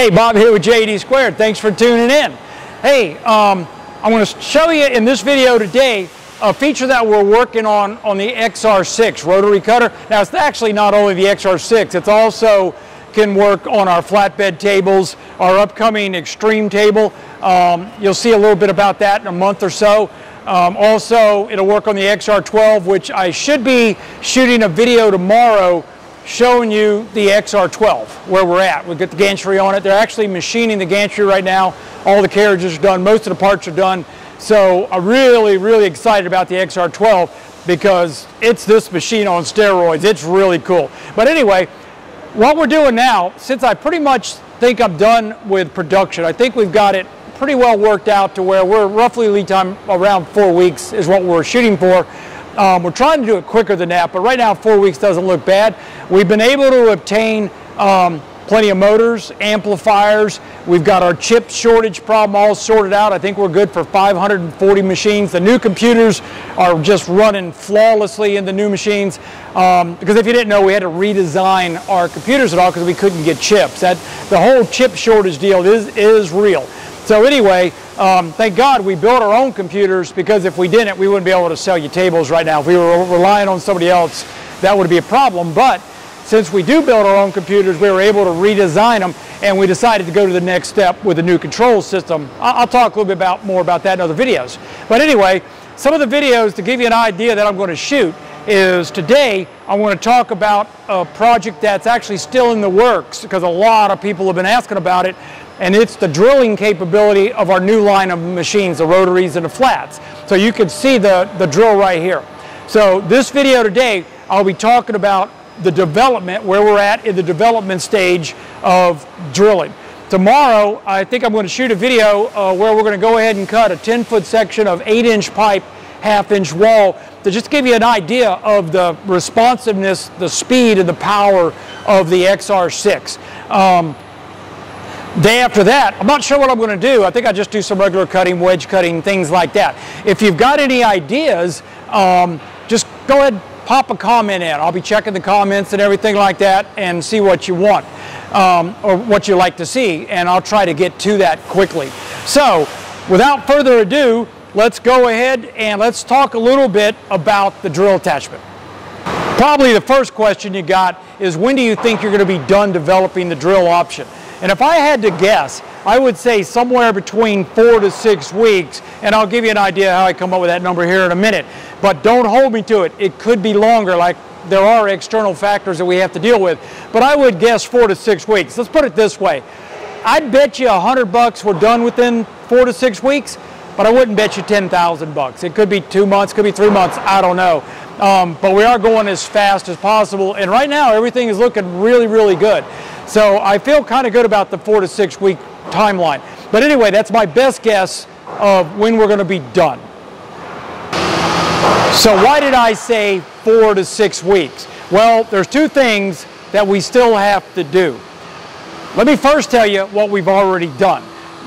Hey, Bob here with JD Squared. Thanks for tuning in. Hey, um, I'm going to show you in this video today a feature that we're working on on the XR6 rotary cutter. Now, it's actually not only the XR6, it's also can work on our flatbed tables, our upcoming extreme table. Um, you'll see a little bit about that in a month or so. Um, also, it'll work on the XR12, which I should be shooting a video tomorrow showing you the XR12, where we're at. We've got the gantry on it. They're actually machining the gantry right now. All the carriages are done. Most of the parts are done. So I'm really, really excited about the XR12 because it's this machine on steroids. It's really cool. But anyway, what we're doing now, since I pretty much think I'm done with production, I think we've got it pretty well worked out to where we're roughly lead time around four weeks is what we're shooting for. Um, we're trying to do it quicker than that, but right now four weeks doesn't look bad. We've been able to obtain um, plenty of motors, amplifiers. We've got our chip shortage problem all sorted out. I think we're good for 540 machines. The new computers are just running flawlessly in the new machines. Um, because if you didn't know, we had to redesign our computers at all because we couldn't get chips. That the whole chip shortage deal is is real. So anyway, um, thank God we built our own computers because if we didn't, we wouldn't be able to sell you tables right now. If we were relying on somebody else, that would be a problem. But since we do build our own computers, we were able to redesign them and we decided to go to the next step with a new control system. I'll talk a little bit about, more about that in other videos. But anyway, some of the videos to give you an idea that I'm going to shoot is today I want to talk about a project that's actually still in the works because a lot of people have been asking about it and it's the drilling capability of our new line of machines, the rotaries and the flats. So you can see the, the drill right here. So this video today, I'll be talking about the development, where we're at in the development stage of drilling. Tomorrow, I think I'm going to shoot a video uh, where we're going to go ahead and cut a 10 foot section of 8 inch pipe, half inch wall to just give you an idea of the responsiveness, the speed, and the power of the XR6. Um, Day after that, I'm not sure what I'm going to do. I think I just do some regular cutting, wedge cutting, things like that. If you've got any ideas, um, just go ahead, pop a comment in. I'll be checking the comments and everything like that and see what you want um, or what you like to see, and I'll try to get to that quickly. So, without further ado, let's go ahead and let's talk a little bit about the drill attachment. Probably the first question you got is when do you think you're going to be done developing the drill option? And if I had to guess, I would say somewhere between four to six weeks, and I'll give you an idea how I come up with that number here in a minute. But don't hold me to it. It could be longer, like there are external factors that we have to deal with. But I would guess four to six weeks. Let's put it this way. I'd bet you a hundred bucks we're done within four to six weeks, but I wouldn't bet you 10,000 bucks. It could be two months, could be three months, I don't know. Um, but we are going as fast as possible. And right now, everything is looking really, really good. So I feel kind of good about the four to six week timeline. But anyway, that's my best guess of when we're going to be done. So why did I say four to six weeks? Well, there's two things that we still have to do. Let me first tell you what we've already done.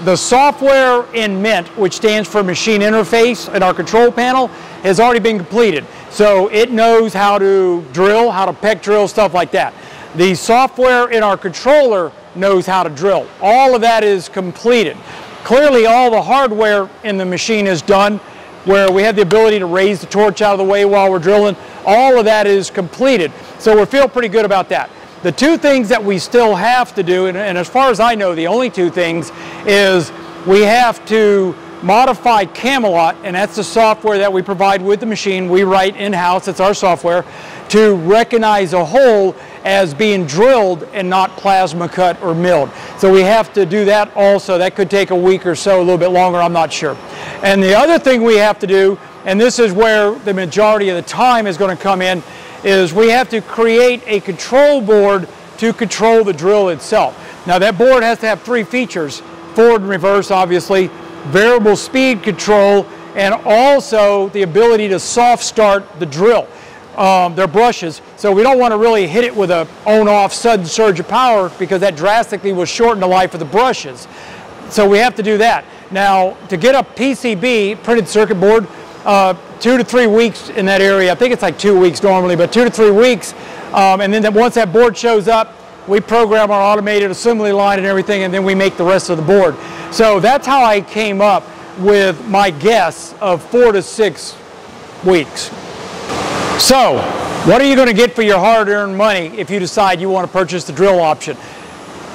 The software in Mint, which stands for Machine Interface in our control panel, has already been completed. So it knows how to drill, how to peck drill, stuff like that. The software in our controller knows how to drill. All of that is completed. Clearly all the hardware in the machine is done where we have the ability to raise the torch out of the way while we're drilling. All of that is completed. So we feel pretty good about that. The two things that we still have to do, and, and as far as I know, the only two things, is we have to modify Camelot, and that's the software that we provide with the machine. We write in-house, it's our software, to recognize a hole as being drilled and not plasma cut or milled. So we have to do that also. That could take a week or so, a little bit longer, I'm not sure. And the other thing we have to do, and this is where the majority of the time is going to come in, is we have to create a control board to control the drill itself. Now that board has to have three features, forward and reverse obviously, variable speed control, and also the ability to soft start the drill. Um, they're brushes, so we don't want to really hit it with a on-off sudden surge of power because that drastically will shorten the life of the brushes. So we have to do that. Now, to get a PCB, printed circuit board, uh, two to three weeks in that area. I think it's like two weeks normally, but two to three weeks. Um, and then once that board shows up, we program our automated assembly line and everything, and then we make the rest of the board. So that's how I came up with my guess of four to six weeks. So, what are you going to get for your hard-earned money if you decide you want to purchase the drill option?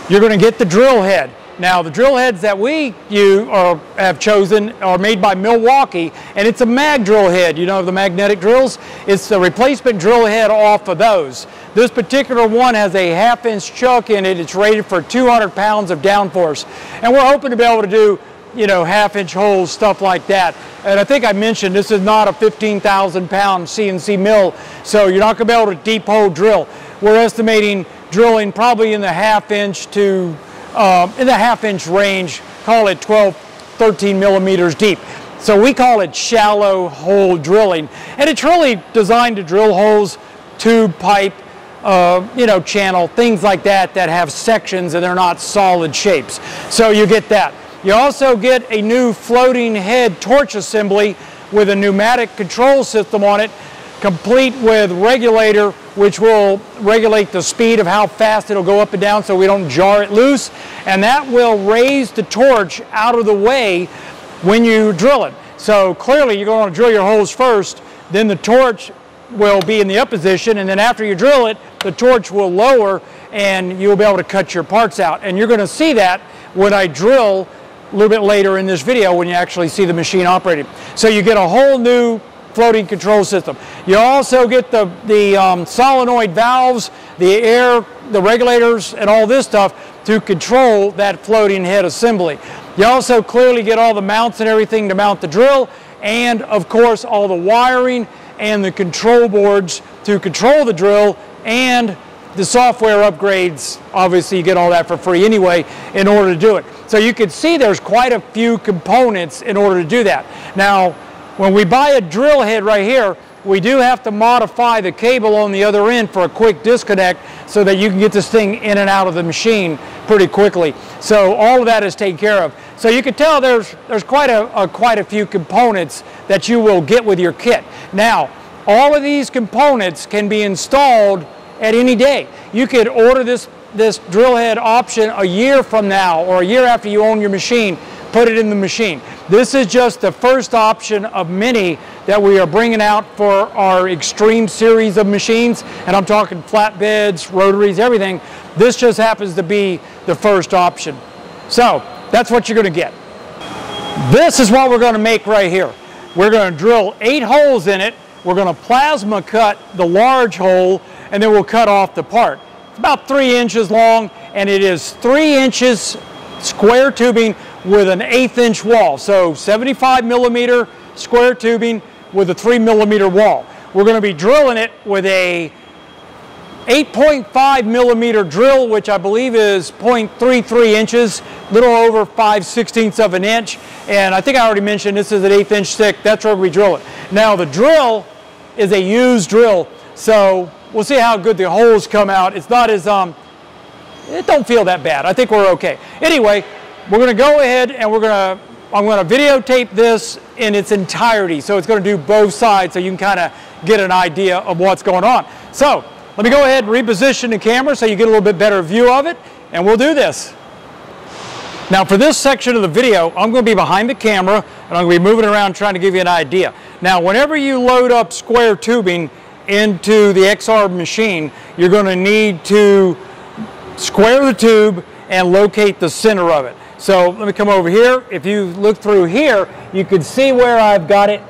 You're going to get the drill head. Now, the drill heads that we you or uh, have chosen are made by Milwaukee, and it's a mag drill head. You know the magnetic drills? It's the replacement drill head off of those. This particular one has a half-inch chuck in it. It's rated for 200 pounds of downforce, and we're hoping to be able to do you know, half inch holes, stuff like that. And I think I mentioned this is not a 15,000 pound CNC mill, so you're not gonna be able to deep hole drill. We're estimating drilling probably in the half inch to, um, in the half inch range, call it 12, 13 millimeters deep. So we call it shallow hole drilling. And it's really designed to drill holes, tube, pipe, uh, you know, channel, things like that that have sections and they're not solid shapes. So you get that. You also get a new floating head torch assembly with a pneumatic control system on it, complete with regulator, which will regulate the speed of how fast it'll go up and down so we don't jar it loose. And that will raise the torch out of the way when you drill it. So clearly you're going to drill your holes first, then the torch will be in the up position, and then after you drill it, the torch will lower and you'll be able to cut your parts out. And you're going to see that when I drill a little bit later in this video when you actually see the machine operating. So you get a whole new floating control system. You also get the, the um, solenoid valves, the air, the regulators, and all this stuff to control that floating head assembly. You also clearly get all the mounts and everything to mount the drill, and of course all the wiring and the control boards to control the drill and the software upgrades, obviously you get all that for free anyway in order to do it. So you can see there's quite a few components in order to do that. Now, when we buy a drill head right here, we do have to modify the cable on the other end for a quick disconnect so that you can get this thing in and out of the machine pretty quickly. So all of that is taken care of. So you can tell there's, there's quite, a, a quite a few components that you will get with your kit. Now, all of these components can be installed at any day. You could order this this drill head option a year from now or a year after you own your machine, put it in the machine. This is just the first option of many that we are bringing out for our extreme series of machines, and I'm talking flatbeds, rotaries, everything. This just happens to be the first option. So that's what you're going to get. This is what we're going to make right here. We're going to drill eight holes in it. We're going to plasma cut the large hole, and then we'll cut off the part It's about three inches long, and it is three inches square tubing with an eighth inch wall. So 75 millimeter square tubing with a three millimeter wall. We're going to be drilling it with a 8.5 millimeter drill, which I believe is 0.33 inches, little over 5 sixteenths of an inch. And I think I already mentioned this is an eighth inch thick. That's where we drill it. Now the drill is a used drill. So we'll see how good the holes come out. It's not as, um, it don't feel that bad. I think we're okay. Anyway, we're to go ahead and we're to, I'm to videotape this in its entirety. So it's to do both sides so you can kind of get an idea of what's going on. So let me go ahead and reposition the camera so you get a little bit better view of it and we'll do this. Now for this section of the video, I'm going to be behind the camera and I'm going to be moving around trying to give you an idea. Now whenever you load up square tubing, into the XR machine, you're going to need to square the tube and locate the center of it. So let me come over here. If you look through here, you can see where I've got it.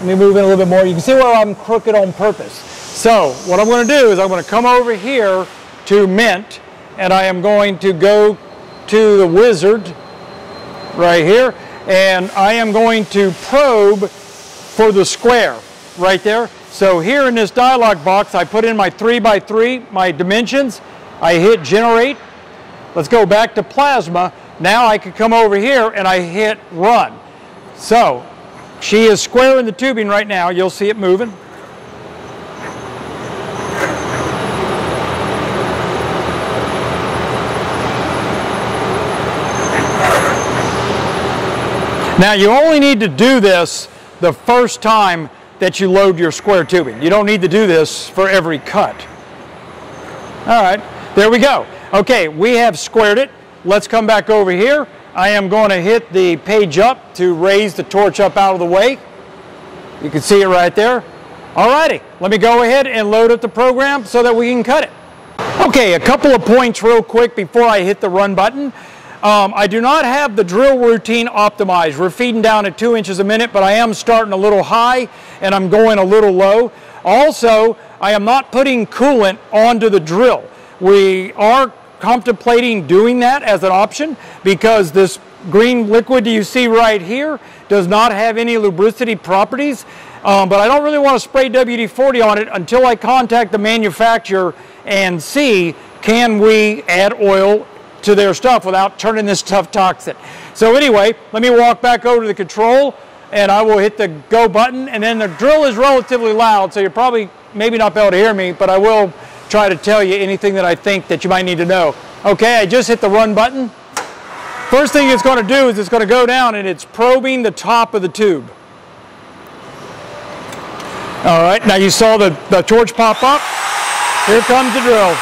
Let me move in a little bit more. You can see where I'm crooked on purpose. So what I'm going to do is I'm going to come over here to Mint, and I am going to go to the wizard right here, and I am going to probe for the square right there. So here in this dialog box, I put in my three by three, my dimensions. I hit generate. Let's go back to plasma. Now I can come over here and I hit run. So she is squaring the tubing right now. You'll see it moving. Now you only need to do this the first time that you load your square tubing. You don't need to do this for every cut. All right, there we go. Okay, we have squared it. Let's come back over here. I am going to hit the page up to raise the torch up out of the way. You can see it right there. All righty, let me go ahead and load up the program so that we can cut it. Okay, a couple of points real quick before I hit the run button. Um, I do not have the drill routine optimized. We're feeding down at two inches a minute, but I am starting a little high and I'm going a little low. Also, I am not putting coolant onto the drill. We are contemplating doing that as an option because this green liquid you see right here does not have any lubricity properties. Um, but I don't really want to spray WD-40 on it until I contact the manufacturer and see can we add oil to their stuff without turning this stuff toxic. So anyway, let me walk back over to the control and I will hit the go button and then the drill is relatively loud so you're probably maybe not be able to hear me but I will try to tell you anything that I think that you might need to know. Okay, I just hit the run button. First thing it's going to do is it's going to go down and it's probing the top of the tube. All right, now you saw the, the torch pop up. Here comes the drill.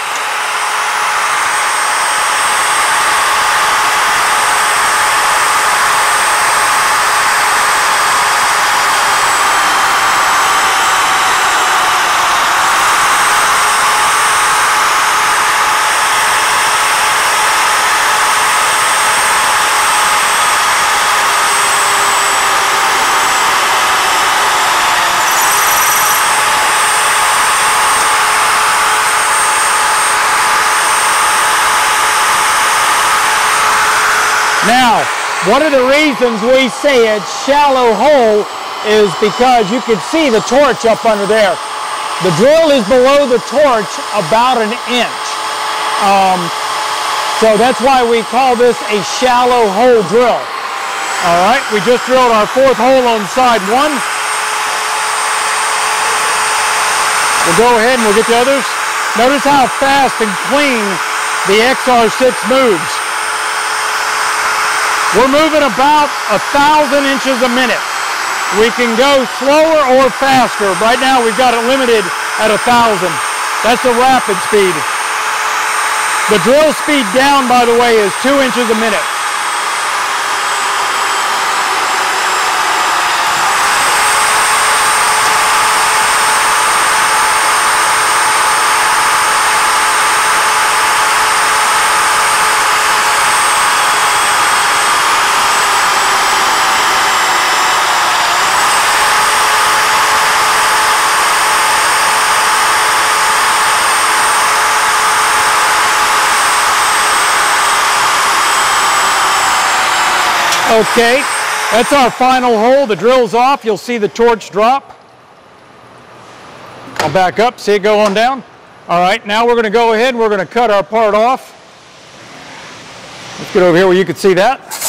Now, one of the reasons we say it's shallow hole is because you can see the torch up under there. The drill is below the torch about an inch. Um, so that's why we call this a shallow hole drill. All right, we just drilled our fourth hole on side one. We'll go ahead and we'll get the others. Notice how fast and clean the XR6 moves. We're moving about a thousand inches a minute. We can go slower or faster. Right now we've got it limited at a thousand. That's the rapid speed. The drill speed down, by the way, is two inches a minute. Okay, that's our final hole. The drill's off. You'll see the torch drop. I'll back up, see it go on down. All right, now we're going to go ahead and we're going to cut our part off. Let's get over here where you can see that.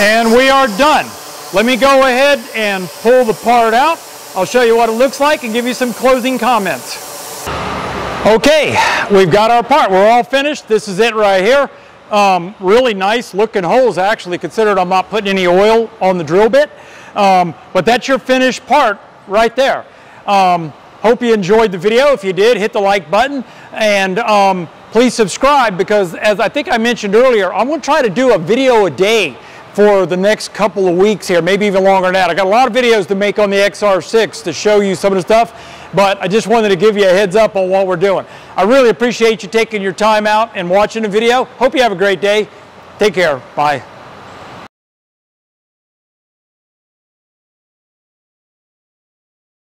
And we are done. Let me go ahead and pull the part out. I'll show you what it looks like and give you some closing comments. Okay, we've got our part. We're all finished. This is it right here. Um, really nice looking holes actually considered I'm not putting any oil on the drill bit. Um, but that's your finished part right there. Um, hope you enjoyed the video. If you did, hit the like button and um, please subscribe because as I think I mentioned earlier, I'm going to try to do a video a day for the next couple of weeks here, maybe even longer than that. I got a lot of videos to make on the XR6 to show you some of the stuff, but I just wanted to give you a heads up on what we're doing. I really appreciate you taking your time out and watching the video. Hope you have a great day. Take care. Bye.